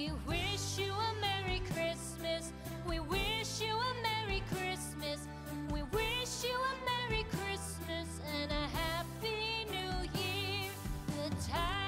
We wish you a Merry Christmas. We wish you a Merry Christmas. We wish you a Merry Christmas and a Happy New Year. The time